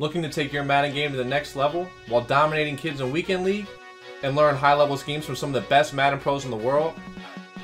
Looking to take your Madden game to the next level while dominating kids in Weekend League and learn high level schemes from some of the best Madden pros in the world?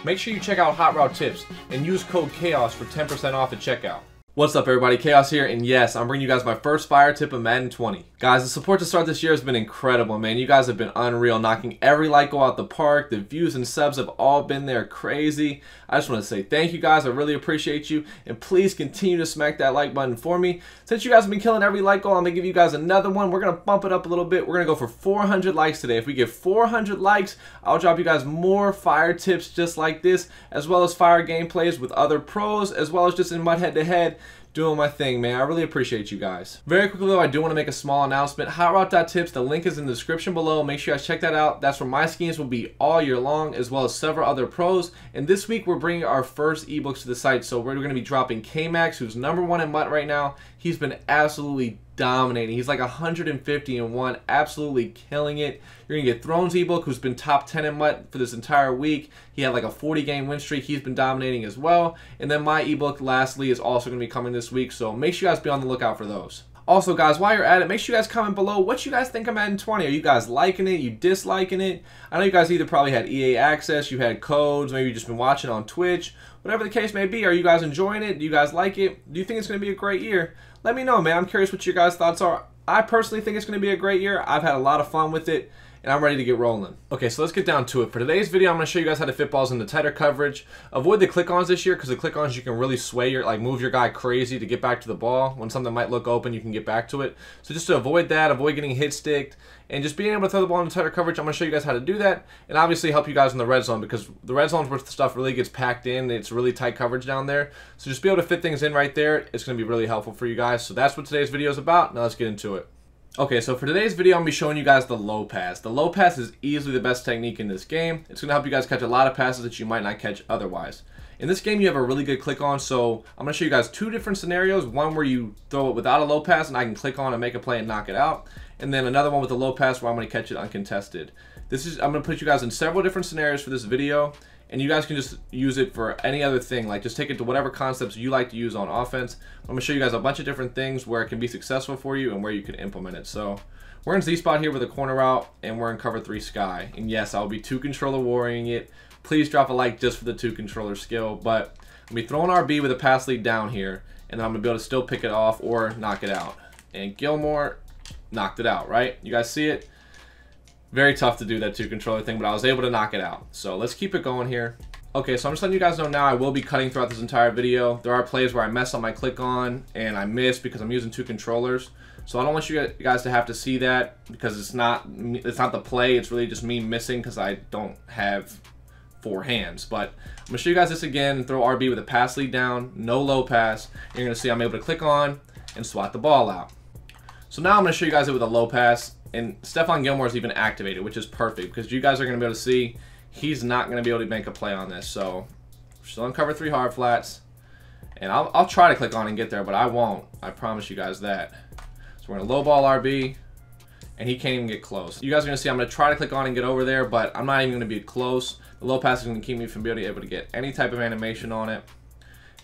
Make sure you check out Hot Route Tips and use code CHAOS for 10% off at checkout. What's up everybody, K-Aus here, and yes, I'm bringing you guys my first fire tip of Madden 20. Guys, the support to start this year has been incredible, man. You guys have been unreal, knocking every like go out the park. The views and subs have all been there crazy. I just want to say thank you guys, I really appreciate you, and please continue to smack that like button for me. Since you guys have been killing every like goal, I'm going to give you guys another one. We're going to bump it up a little bit. We're going to go for 400 likes today. If we get 400 likes, I'll drop you guys more fire tips just like this, as well as fire gameplays with other pros, as well as just in MUT head-to-head doing my thing, man. I really appreciate you guys. Very quickly though, I do want to make a small announcement. HotRoute.tips, the link is in the description below. Make sure you guys check that out. That's where my schemes will be all year long, as well as several other pros. And this week, we're bringing our first ebooks to the site. So we're going to be dropping K-Max, who's number one in MUT right now. He's been absolutely dominating. He's like 150 and one, absolutely killing it. You're gonna get Thrones ebook, who's been top 10 in MUT for this entire week. He had like a 40 game win streak. He's been dominating as well. And then my ebook, lastly, is also gonna be coming this week. So make sure you guys be on the lookout for those. Also, guys, while you're at it, make sure you guys comment below what you guys think of Madden 20. Are you guys liking it? You disliking it? I know you guys either probably had EA access, you had codes, maybe you just been watching on Twitch. Whatever the case may be, are you guys enjoying it? Do you guys like it? Do you think it's going to be a great year? Let me know, man. I'm curious what your guys' thoughts are. I personally think it's going to be a great year. I've had a lot of fun with it and I'm ready to get rolling. Okay, so let's get down to it. For today's video, I'm going to show you guys how to fit balls into tighter coverage. Avoid the click-ons this year because the click-ons you can really sway your, like move your guy crazy to get back to the ball. When something might look open, you can get back to it. So just to avoid that, avoid getting hit sticked, and just being able to throw the ball into tighter coverage, I'm going to show you guys how to do that, and obviously help you guys in the red zone because the red zone is where the stuff really gets packed in. It's really tight coverage down there. So just be able to fit things in right there. It's going to be really helpful for you guys. So that's what today's video is about. Now let's get into it. Okay, so for today's video, I'm going to be showing you guys the low pass. The low pass is easily the best technique in this game. It's going to help you guys catch a lot of passes that you might not catch otherwise. In this game, you have a really good click on, so I'm going to show you guys two different scenarios. One where you throw it without a low pass and I can click on and make a play and knock it out. And then another one with a low pass where I'm going to catch it uncontested. This is I'm going to put you guys in several different scenarios for this video and you guys can just use it for any other thing. Like just take it to whatever concepts you like to use on offense. I'm gonna show you guys a bunch of different things where it can be successful for you and where you can implement it. So we're in Z spot here with a corner route and we're in cover three sky. And yes I'll be two controller warring it. Please drop a like just for the two controller skill but I'm gonna be throwing RB with a pass lead down here and I'm gonna be able to still pick it off or knock it out. And Gilmore knocked it out right? You guys see it very tough to do that two controller thing, but I was able to knock it out. So let's keep it going here. Okay, so I'm just letting you guys know now I will be cutting throughout this entire video. There are plays where I mess up my click on and I miss because I'm using two controllers. So I don't want you guys to have to see that because it's not it's not the play. It's really just me missing because I don't have four hands. But I'm going to show you guys this again. Throw RB with a pass lead down, no low pass. You're going to see I'm able to click on and swat the ball out. So now I'm going to show you guys it with a low pass. And Stephon Gilmore is even activated, which is perfect because you guys are going to be able to see he's not going to be able to make a play on this. So still on cover three hard flats. And I'll, I'll try to click on and get there, but I won't. I promise you guys that. So we're going to low ball RB, and he can't even get close. You guys are going to see I'm going to try to click on and get over there, but I'm not even going to be close. The low pass is going to keep me from being able to get any type of animation on it.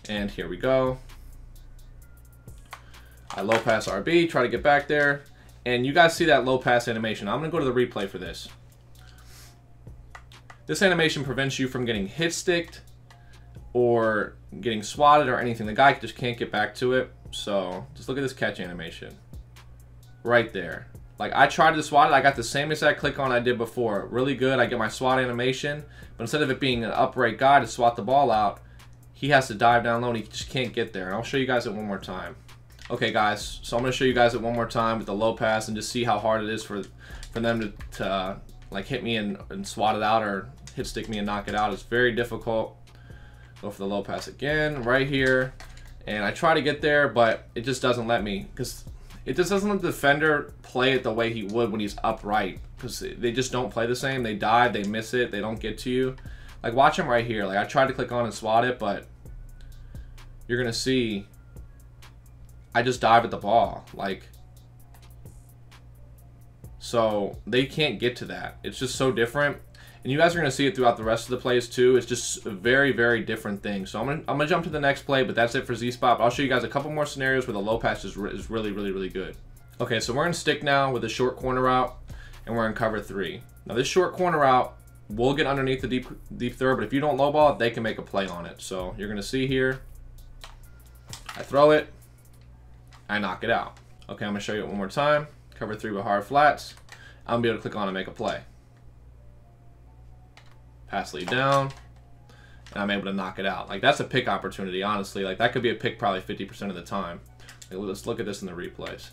And here we go. I low pass RB, try to get back there. And you guys see that low pass animation. I'm going to go to the replay for this. This animation prevents you from getting hit sticked or getting swatted or anything. The guy just can't get back to it. So just look at this catch animation. Right there. Like I tried to swat it. I got the same exact click on I did before. Really good. I get my swat animation. But instead of it being an upright guy to swat the ball out, he has to dive down low and he just can't get there. And I'll show you guys it one more time. Okay, guys, so I'm going to show you guys it one more time with the low pass and just see how hard it is for for them to, to uh, like hit me and, and swat it out or hit stick me and knock it out. It's very difficult. Go for the low pass again, right here. And I try to get there, but it just doesn't let me because it just doesn't let the defender play it the way he would when he's upright because they just don't play the same. They dive, they miss it, they don't get to you. Like watch him right here. Like I tried to click on and swat it, but you're gonna see I just dive at the ball. Like, so they can't get to that. It's just so different. And you guys are going to see it throughout the rest of the plays too. It's just a very, very different thing. So I'm going to I'm gonna jump to the next play, but that's it for Z-Spot. I'll show you guys a couple more scenarios where the low pass is, is really, really, really good. Okay, so we're in stick now with a short corner route, and we're in cover three. Now this short corner route will get underneath the deep deep throw, but if you don't lowball it, they can make a play on it. So you're gonna see here, I throw it, I knock it out. Okay, I'm gonna show you it one more time. Cover three with hard flats. I'm gonna be able to click on and make a play. Pass lead down, and I'm able to knock it out. Like that's a pick opportunity, honestly. Like that could be a pick probably 50% of the time. Like, let's look at this in the replays.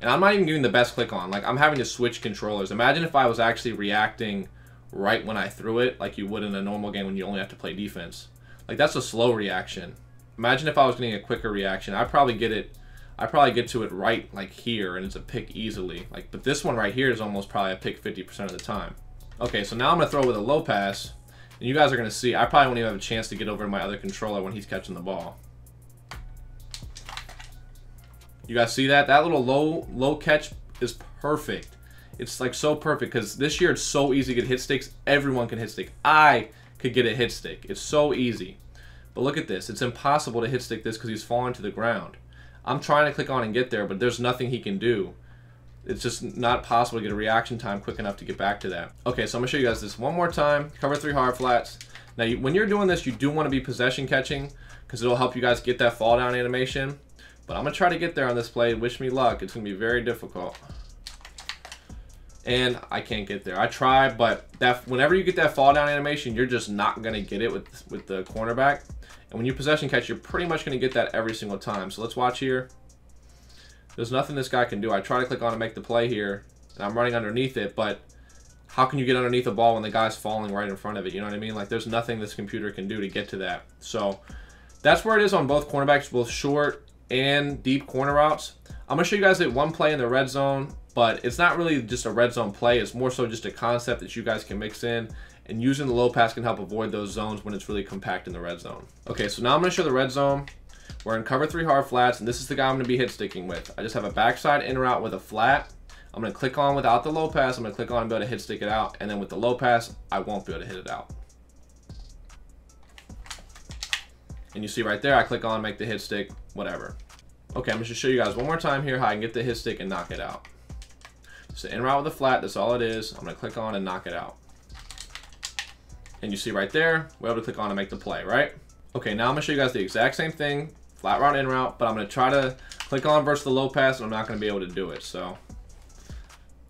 And I'm not even getting the best click on. Like, I'm having to switch controllers. Imagine if I was actually reacting right when I threw it, like you would in a normal game when you only have to play defense. Like, that's a slow reaction. Imagine if I was getting a quicker reaction. I'd probably get it... I probably get to it right, like, here, and it's a pick easily. Like, But this one right here is almost probably a pick 50% of the time. Okay, so now I'm to throw with a low pass. And you guys are to see, I probably won't even have a chance to get over to my other controller when he's catching the ball. You guys see that? That little low low catch is perfect. It's like so perfect because this year it's so easy to get hit sticks. Everyone can hit stick. I could get a hit stick. It's so easy. But look at this. It's impossible to hit stick this because he's falling to the ground. I'm trying to click on and get there, but there's nothing he can do. It's just not possible to get a reaction time quick enough to get back to that. Okay, so I'm going to show you guys this one more time. Cover three hard flats. Now, you, when you're doing this, you do want to be possession catching because it'll help you guys get that fall down animation. But I'm going to try to get there on this play. Wish me luck. It's going to be very difficult. And I can't get there. I try, but that whenever you get that fall down animation, you're just not going to get it with, with the cornerback. And when you possession catch, you're pretty much going to get that every single time. So let's watch here. There's nothing this guy can do. I try to click on and make the play here, and I'm running underneath it, but how can you get underneath the ball when the guy's falling right in front of it? You know what I mean? Like, there's nothing this computer can do to get to that. So that's where it is on both cornerbacks, both short and deep corner routes. I'm to show you guys that one play in the red zone, but it's not really just a red zone play. It's more so just a concept that you guys can mix in, and using the low pass can help avoid those zones when it's really compact in the red zone. Okay, so now I'm going to show the red zone. We're in cover three hard flats, and this is the guy I'm going to be hit sticking with. I just have a backside in route with a flat. I'm going to click on without the low pass. I'm going to click on and be able to hit stick it out, and then with the low pass, I won't be able to hit it out. And you see right there, I click on, make the hit stick, whatever. Okay, I'm just to show you guys one more time here how I can get the hit stick and knock it out. So in route with a flat, that's all it is. I'm to click on and knock it out. And you see right there, we're able to click on and make the play, right? Okay, now I'm to show you guys the exact same thing, flat route in route, but I'm to try to click on versus the low pass, and I'm not to be able to do it. So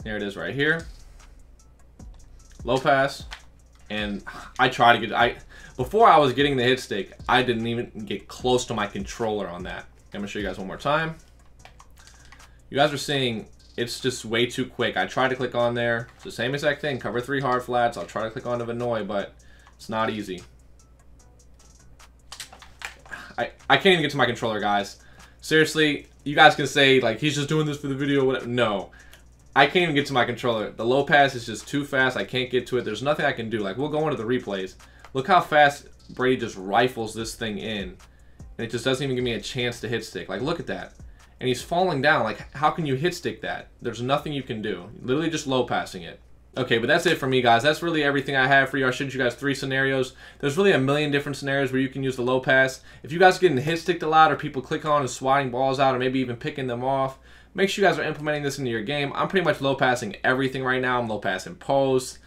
here it is right here. Low pass, and I try to get, I before I was getting the hit stick, I didn't even get close to my controller on that. I'm to show you guys one more time. You guys are seeing it's just way too quick. I tried to click on there. It's the same exact thing. Cover three hard flats. I'll try to click on the Van Noy, but it's not easy. I, I can't even get to my controller, guys. Seriously, you guys can say, like, he's just doing this for the video. Whatever. No. I can't even get to my controller. The low pass is just too fast. I can't get to it. There's nothing I can do. Like, we'll go into the replays. Look how fast Brady just rifles this thing in. And it just doesn't even give me a chance to hit stick. Like, look at that. And he's falling down. Like, how can you hit stick that? There's nothing you can do. Literally just low passing it. Okay, but that's it for me, guys. That's really everything I have for you. I showed you guys three scenarios. There's really a million different scenarios where you can use the low pass. If you guys are getting hit sticked a lot or people click on and swatting balls out or maybe even picking them off, make sure you guys are implementing this into your game. I'm pretty much low passing everything right now. I'm low passing posts,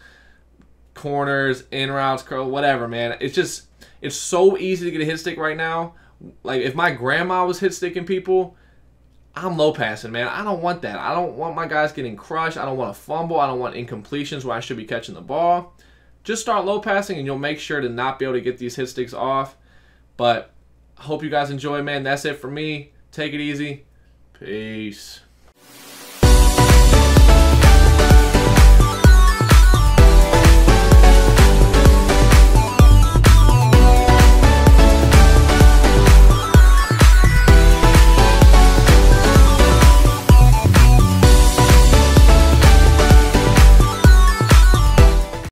corners, in routes, curl, whatever, man. It's just, it's so easy to get a hit stick right now like if my grandma was hit sticking people, I'm low passing, man. I don't want that. I don't want my guys getting crushed. I don't want a fumble. I don't want incompletions where I should be catching the ball. Just start low passing and you'll make sure to not be able to get these hit sticks off. But I hope you guys enjoy, man. That's it for me. Take it easy. Peace.